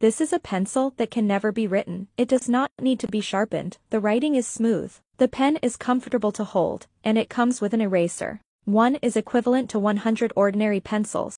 This is a pencil that can never be written. It does not need to be sharpened. The writing is smooth. The pen is comfortable to hold, and it comes with an eraser. One is equivalent to 100 ordinary pencils.